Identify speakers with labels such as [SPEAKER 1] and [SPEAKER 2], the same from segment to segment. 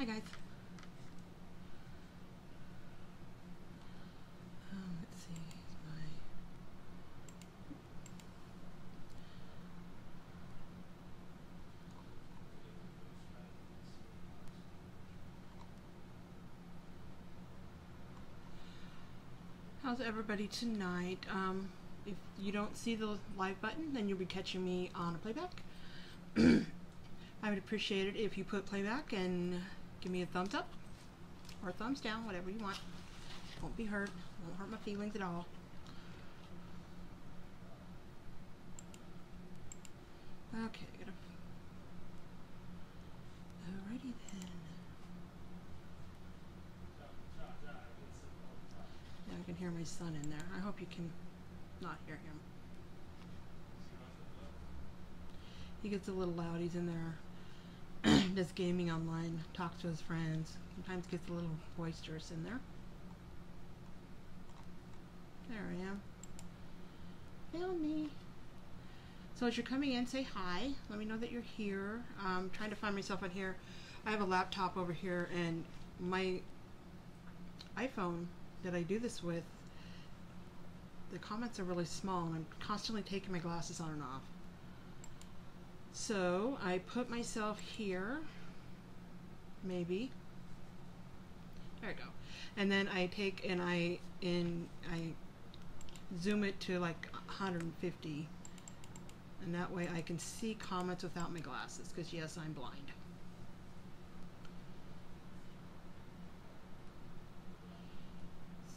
[SPEAKER 1] Hi guys. Um, let's see. My How's everybody tonight? Um, if you don't see the live button, then you'll be catching me on a playback. I would appreciate it if you put playback and give me a thumbs up or thumbs down, whatever you want. Won't be hurt. Won't hurt my feelings at all. Okay. Alrighty then. Yeah, I can hear my son in there. I hope you can not hear him. He gets a little loud. He's in there, does gaming online, talks to his friends. Sometimes gets a little boisterous in there. There I am. Found me. So as you're coming in, say hi. Let me know that you're here. I'm trying to find myself on here. I have a laptop over here, and my iPhone that I do this with, the comments are really small, and I'm constantly taking my glasses on and off. So I put myself here, maybe. There we go. And then I take and I in I zoom it to like 150 and that way I can see comments without my glasses because yes I'm blind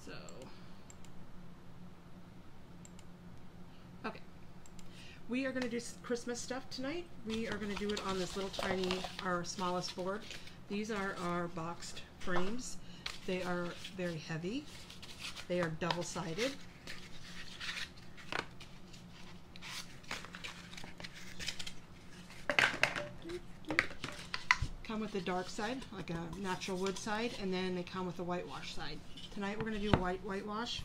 [SPEAKER 1] so okay we are going to do Christmas stuff tonight we are going to do it on this little tiny our smallest board these are our boxed frames they are very heavy they are double-sided come with the dark side, like a natural wood side, and then they come with a whitewash side. Tonight we're gonna do white whitewash.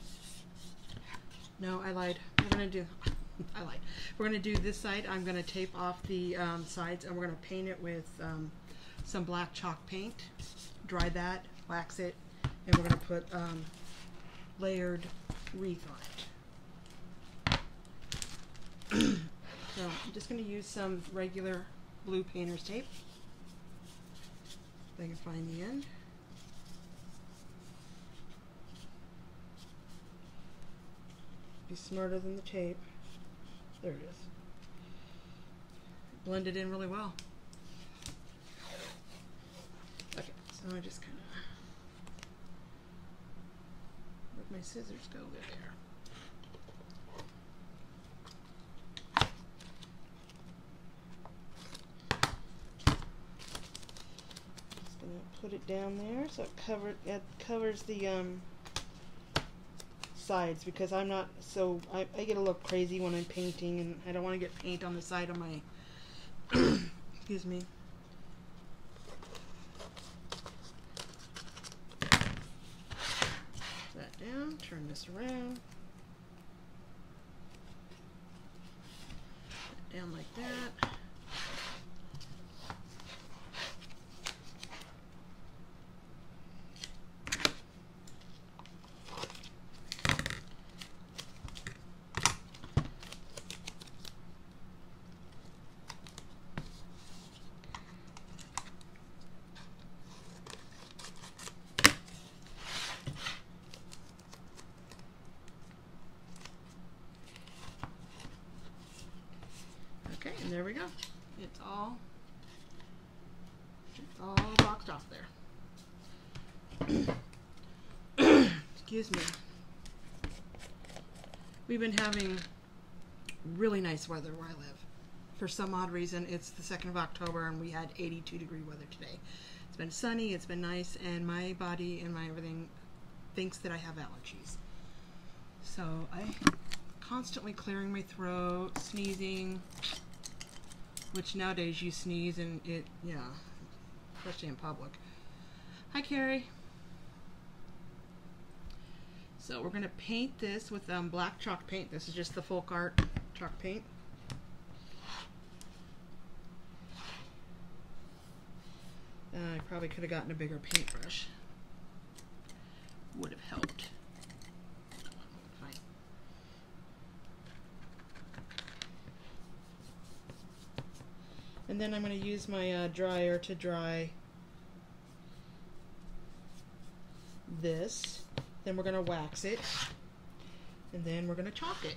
[SPEAKER 1] No, I lied. We're gonna do, I lied. We're gonna do this side. I'm gonna tape off the um, sides, and we're gonna paint it with um, some black chalk paint. Dry that, wax it, and we're gonna put um, layered wreath on it. so I'm just gonna use some regular blue painter's tape. If I can find the end. Be smarter than the tape. There it is. Blended in really well. Okay, so I just kind of where'd my scissors go? There. Put it down there so it cover it covers the um sides because I'm not so I, I get a little crazy when I'm painting and I don't want to get paint on the side of my excuse me. That down turn this around. Down like that Okay, and there we go. It's all it's all boxed off there. Excuse me. We've been having really nice weather where I live. For some odd reason, it's the 2nd of October and we had 82 degree weather today. It's been sunny, it's been nice, and my body and my everything thinks that I have allergies. So I constantly clearing my throat, sneezing, which nowadays you sneeze and it, yeah, especially in public. Hi, Carrie. So we're gonna paint this with um, black chalk paint. This is just the folk art chalk paint. Uh, I probably could have gotten a bigger paintbrush. Would have helped. And then I'm going to use my uh, dryer to dry this. Then we're going to wax it. And then we're going to chalk it.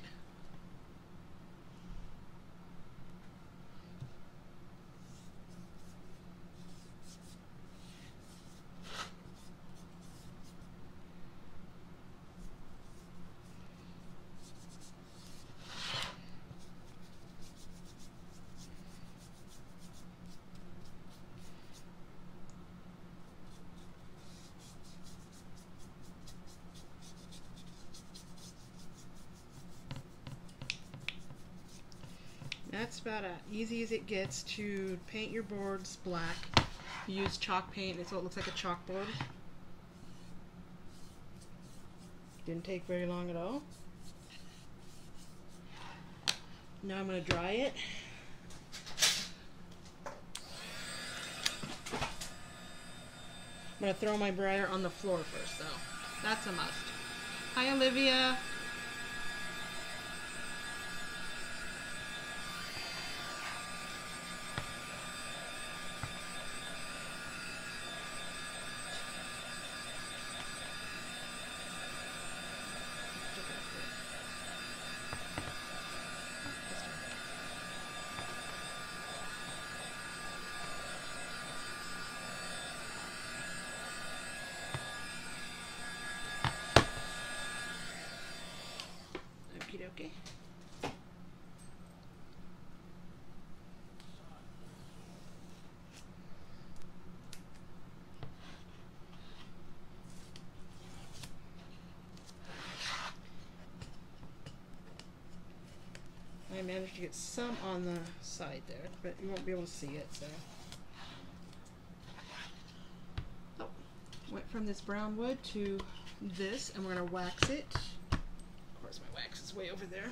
[SPEAKER 1] About as easy as it gets to paint your boards black. Use chalk paint so it looks like a chalkboard. Didn't take very long at all. Now I'm going to dry it. I'm going to throw my briar on the floor first though. That's a must. Hi Olivia. Okie dokie. I managed to get some on the side there, but you won't be able to see it, so. Oh, went from this brown wood to this, and we're gonna wax it. Of course, my wax is way over there.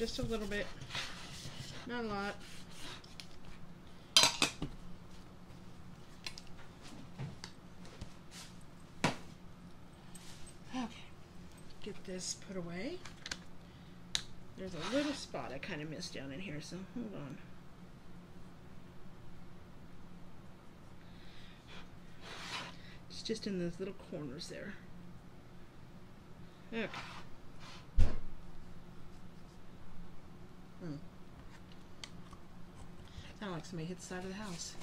[SPEAKER 1] Just a little bit, not a lot. Okay, get this put away. There's a little spot I kind of missed down in here, so hold on. It's just in those little corners there. Okay. Hmm. Sound like somebody hit the side of the house.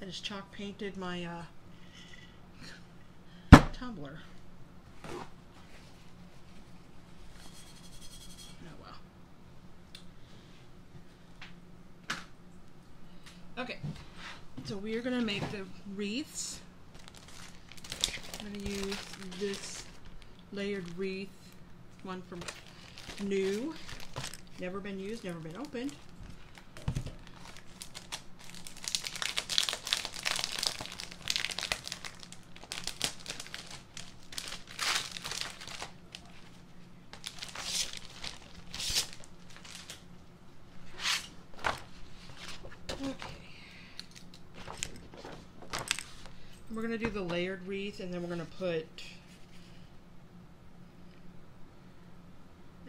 [SPEAKER 1] I just chalk painted my uh, tumbler. Oh well. Okay, so we are gonna make the wreaths. I'm gonna use this layered wreath, one from New, never been used, never been opened. We're going to do the layered wreath and then we're going to put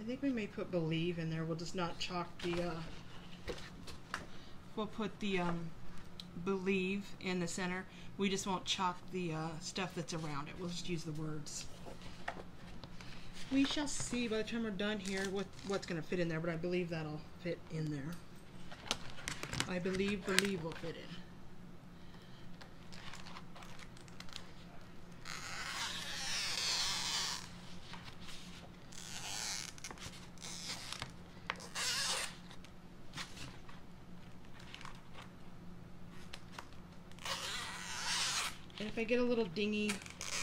[SPEAKER 1] think we may put believe in there. We'll just not chalk the uh we'll put the um believe in the center. We just won't chalk the uh, stuff that's around it. We'll just use the words. We shall see by the time we're done here what what's going to fit in there, but I believe that'll fit in there. I believe believe will fit in. I get a little dingy,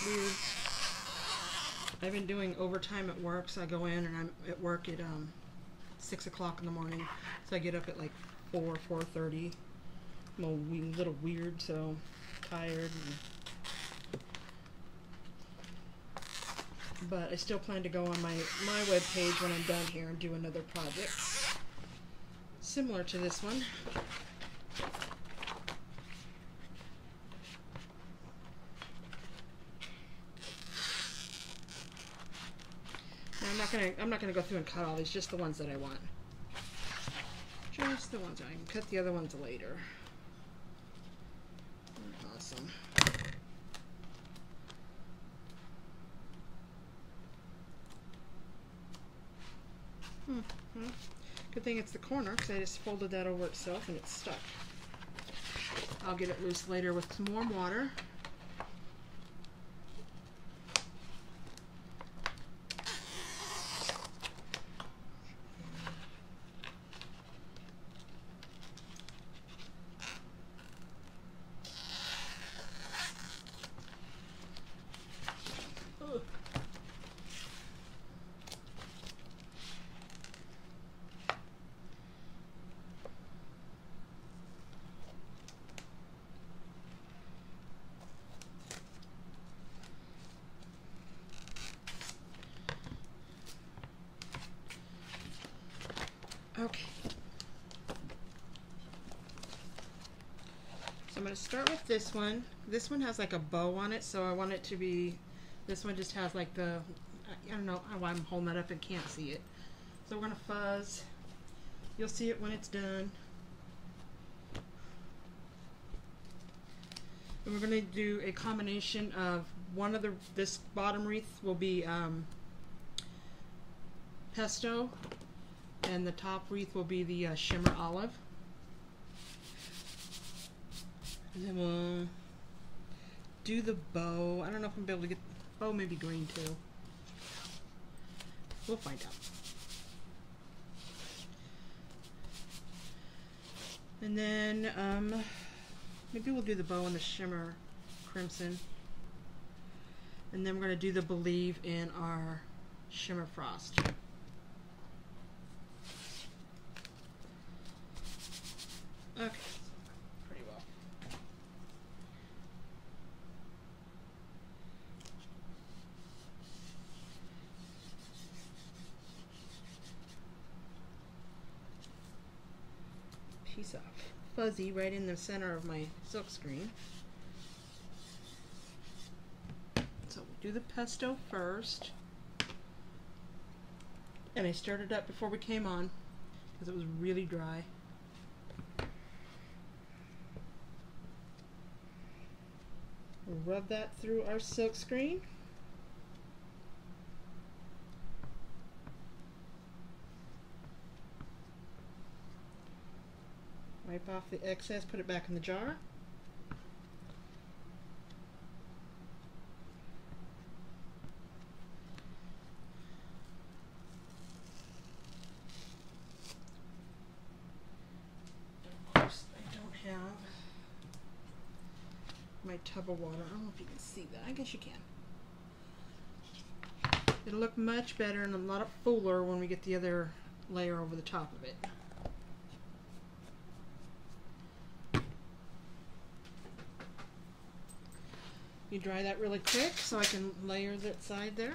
[SPEAKER 1] weird, I've been doing overtime at work, so I go in and I'm at work at um, six o'clock in the morning. So I get up at like four, four thirty. I'm a wee, little weird, so tired. But I still plan to go on my my web page when I'm done here and do another project similar to this one. Not gonna I'm not gonna go through and cut all these, just the ones that I want. Just the ones I can cut the other ones later. Awesome. Hmm. hmm. Good thing it's the corner because I just folded that over itself and it's stuck. I'll get it loose later with some warm water. Okay. So I'm going to start with this one. This one has like a bow on it, so I want it to be, this one just has like the, I don't know why I'm holding that up and can't see it. So we're going to fuzz. You'll see it when it's done. And we're going to do a combination of one of the, this bottom wreath will be um, pesto and the top wreath will be the uh, shimmer olive. And then we'll do the bow. I don't know if I'm able to get the bow maybe green too. We'll find out. And then um, maybe we'll do the bow and the shimmer crimson. And then we're going to do the believe in our shimmer frost. Okay. Pretty well. Piece of fuzzy right in the center of my silk screen. So we'll do the pesto first. And I stirred it up before we came on because it was really dry. Rub that through our silk screen. Wipe off the excess, put it back in the jar. Water. I don't know if you can see that. I guess you can. It'll look much better and a lot fuller when we get the other layer over the top of it. You dry that really quick so I can layer that side there.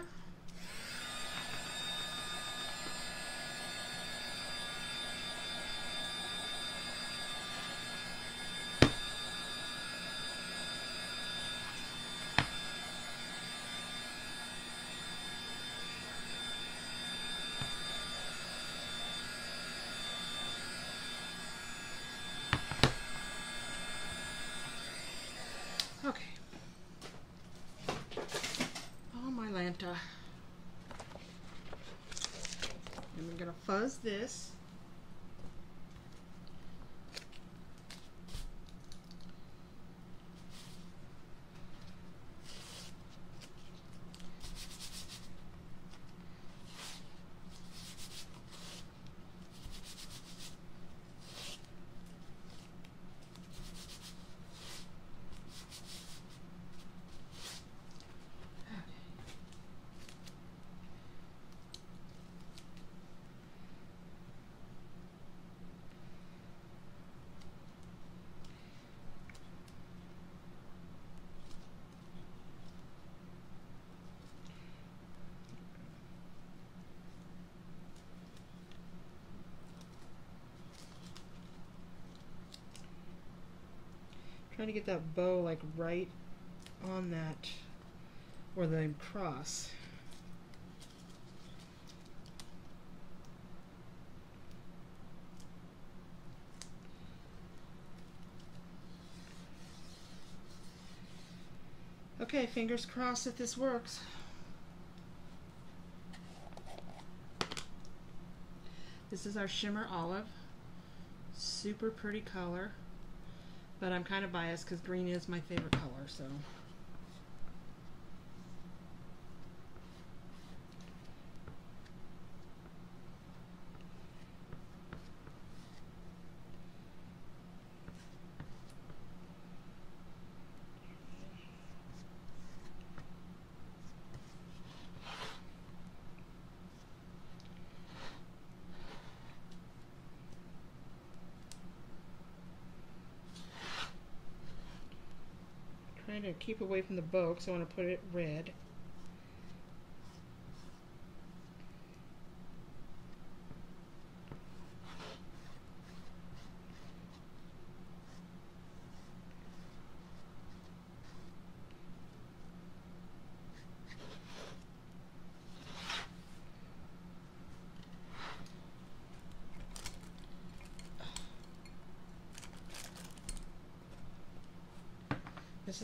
[SPEAKER 1] Fuzz this. Trying to get that bow like right on that or the cross. Okay, fingers crossed that this works. This is our shimmer olive. Super pretty color. But I'm kind of biased because green is my favorite color, so. To keep away from the bow because I want to put it red.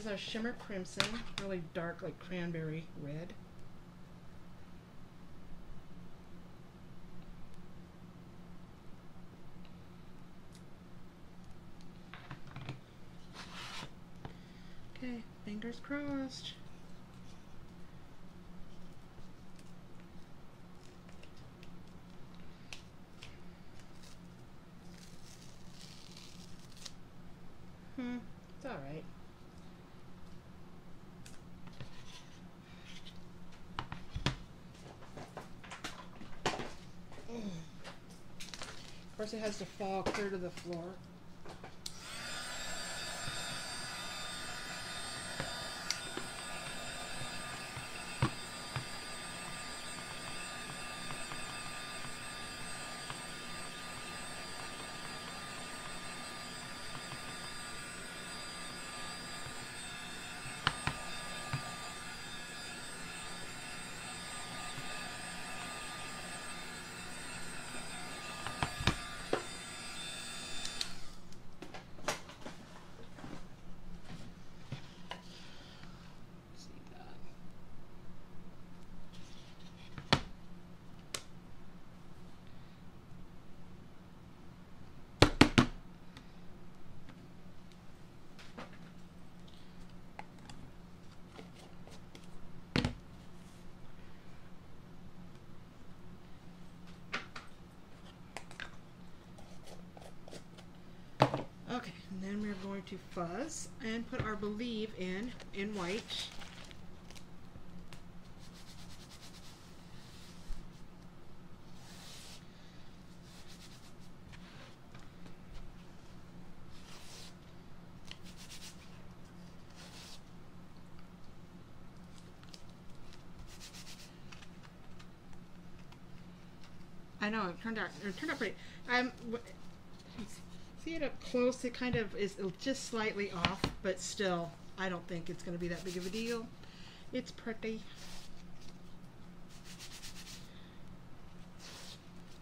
[SPEAKER 1] Is our Shimmer Crimson, really dark like cranberry red. Okay, fingers crossed. Hmm, it's alright. Of course, it has to fall clear to the floor. See that. Okay, and then we're going to fuzz and put our believe in in white. I know it turned out it turned out pretty. Um, see it up close. It kind of is just slightly off, but still, I don't think it's going to be that big of a deal. It's pretty.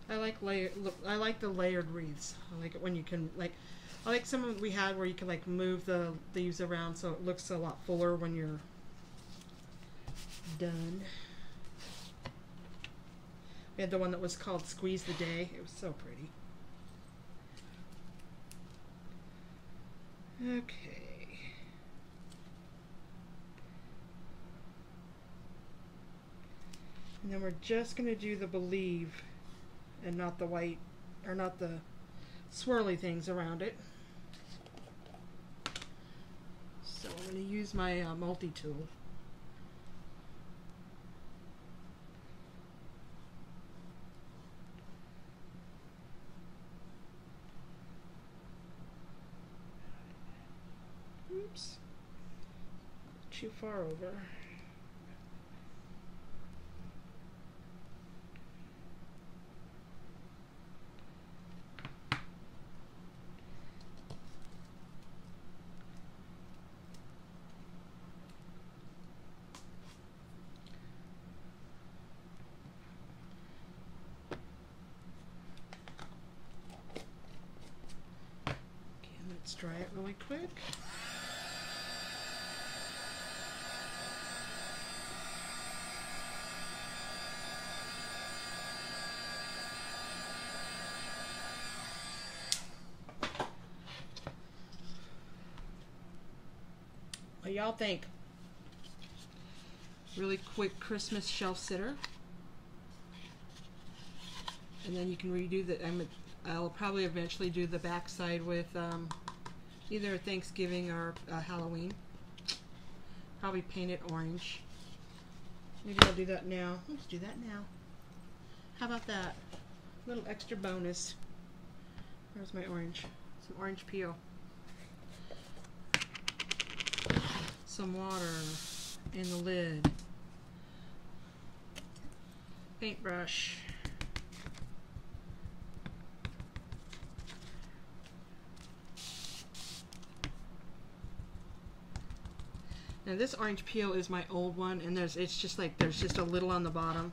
[SPEAKER 1] I like layer. I like the layered wreaths. I like it when you can like. I like some of we had where you can like move the leaves around so it looks a lot fuller when you're done. We had the one that was called Squeeze the Day. It was so pretty. Okay. And then we're just going to do the believe and not the white, or not the swirly things around it. So I'm going to use my uh, multi-tool. too far over. let's dry it really quick. What y'all think? Really quick Christmas shelf sitter. And then you can redo the, I'm, I'll probably eventually do the backside with um, either Thanksgiving or uh, Halloween. Probably paint it orange. Maybe I'll do that now. Let's do that now. How about that? Little extra bonus. Where's my orange? Some orange peel. Some water in the lid. Paintbrush. Now this orange peel is my old one and there's it's just like there's just a little on the bottom.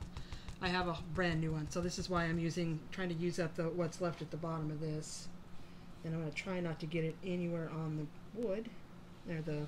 [SPEAKER 1] I have a brand new one so this is why I'm using trying to use up the what's left at the bottom of this. And I'm going to try not to get it anywhere on the wood or the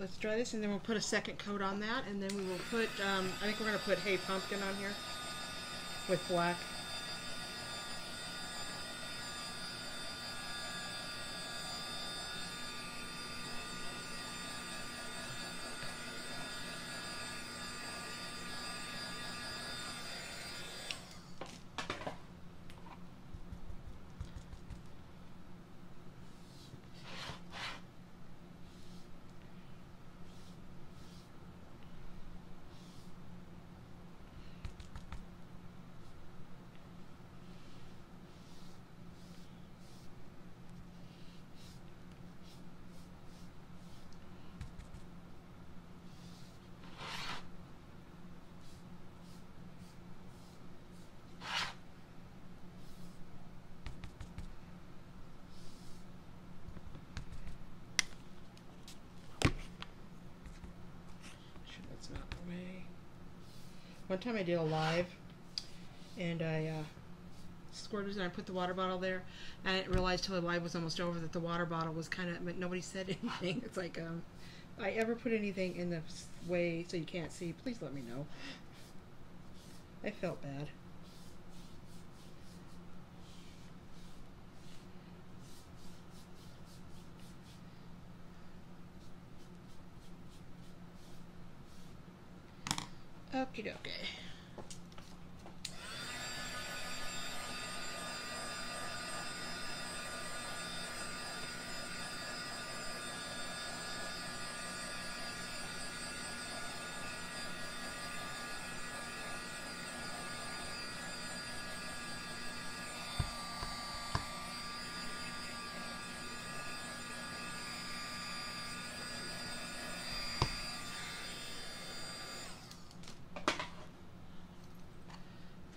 [SPEAKER 1] let's dry this and then we'll put a second coat on that and then we will put, um, I think we're going to put hay Pumpkin on here with black. Sure that's not the way. One time I did a live and I uh, squirted and I put the water bottle there and I didn't realize till the live was almost over that the water bottle was kind of, but nobody said anything. It's like, um, I ever put anything in the way so you can't see, please let me know. I felt bad. Okie dokie.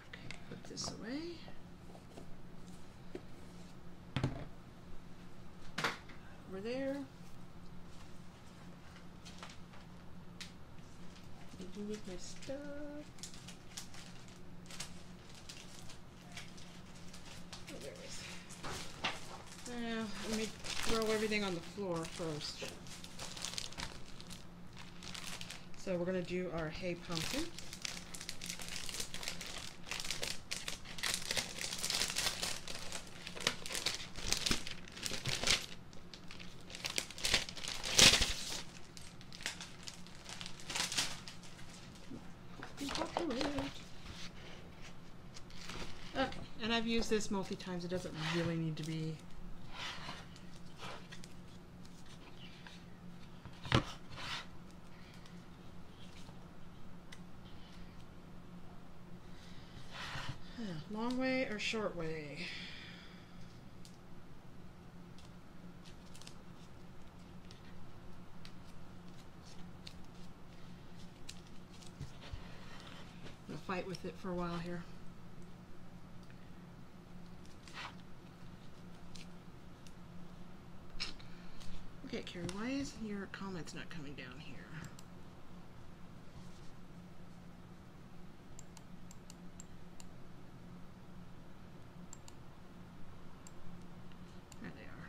[SPEAKER 1] Okay, put this away. Over there. With my stuff? Oh, there it is. Uh, let me throw everything on the floor first. So we're gonna do our hay pumpkin. Incorporate. Okay. I've used this multi times. It doesn't really need to be. Long way or short way? I'm gonna fight with it for a while here. Okay, Carrie, why is your comments not coming down here? There they are.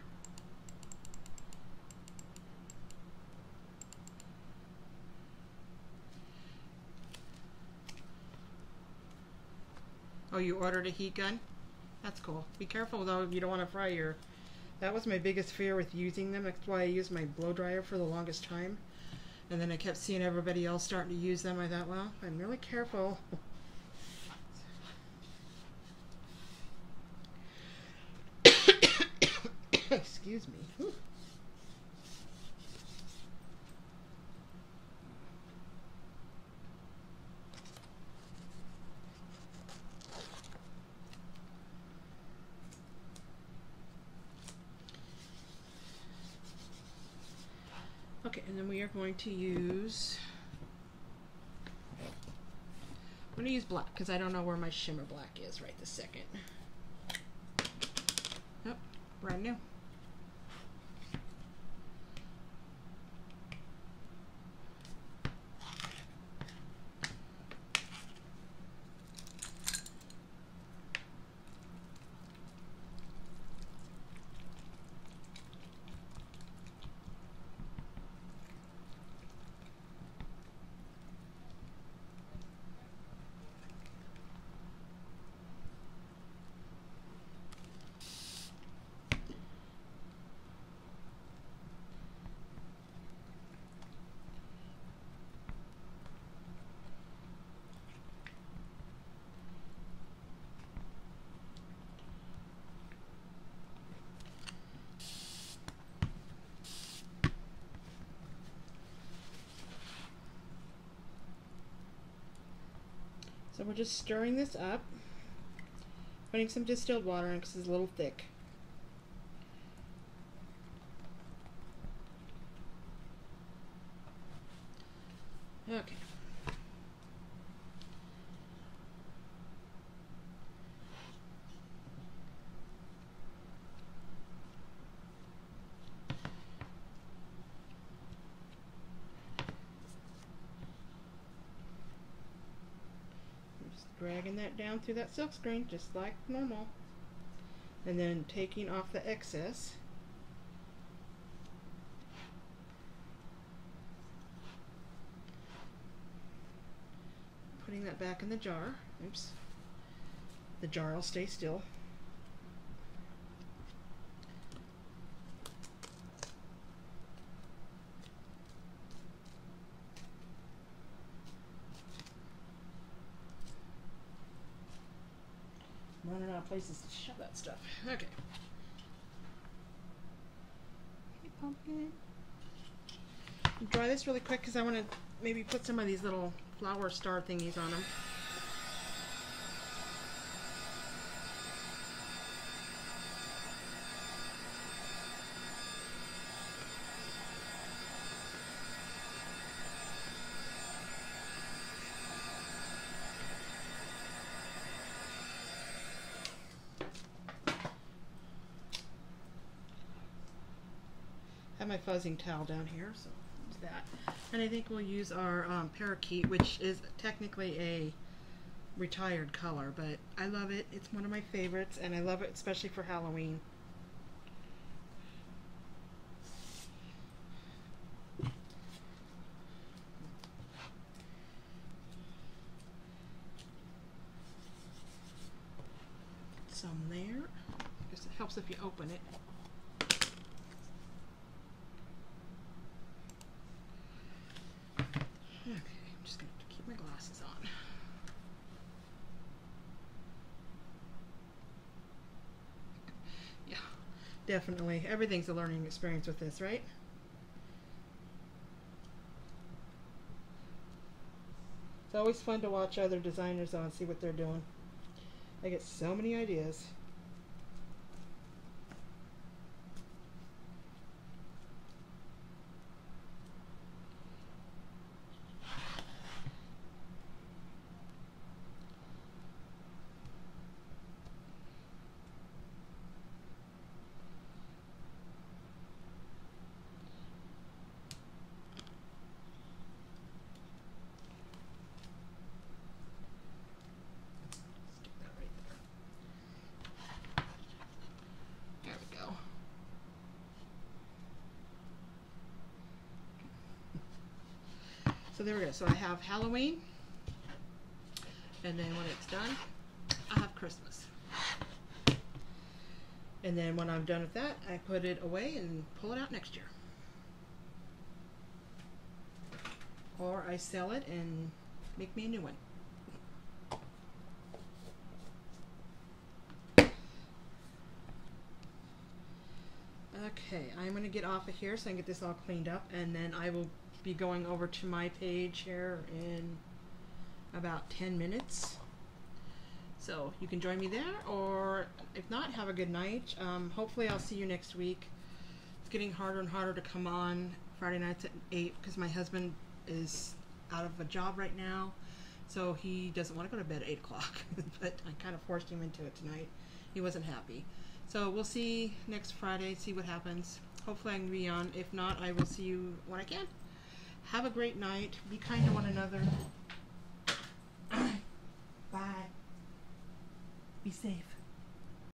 [SPEAKER 1] Oh, you ordered a heat gun? That's cool. Be careful though, you don't want to fry your. That was my biggest fear with using them. That's why I used my blow dryer for the longest time. And then I kept seeing everybody else starting to use them. I thought, well, I'm really careful. Excuse me. Whew. Okay, and then we are going to use. I'm going to use black because I don't know where my shimmer black is right this second. Yep, brand new. We're just stirring this up, putting some distilled water in because it's a little thick. Okay. I'm just dragging that down through that silk screen just like normal. And then taking off the excess. Putting that back in the jar. Oops. The jar will stay still. Places to shove that stuff. Okay. Hey, pumpkin. Dry this really quick because I want to maybe put some of these little flower star thingies on them. Have my fuzzing towel down here, so use that. And I think we'll use our um, parakeet, which is technically a retired color, but I love it. It's one of my favorites, and I love it especially for Halloween. Some there. I guess it helps if you open it. Okay, I'm just gonna have to keep my glasses on. Definitely. Everything's a learning experience with this, right? It's always fun to watch other designers on, see what they're doing. I get so many ideas. Stick that right there. There we go. There we go. So I have Halloween, and then when it's done, I have Christmas. And then when I'm done with that, I put it away and pull it out next year. Or I sell it and make me a new one. Okay, I'm gonna get off of here so I can get this all cleaned up and then I will be going over to my page here in about 10 minutes. So you can join me there or if not, have a good night. Um, hopefully I'll see you next week. It's getting harder and harder to come on Friday nights at 8 because my husband is out of a job right now. So he doesn't want to go to bed at 8 o'clock, but I kind of forced him into it tonight. He wasn't happy. So we'll see next Friday, see what happens. Hopefully I can be on. If not, I will see you when I can. Have a great night. Be kind to one another. Bye. Be safe.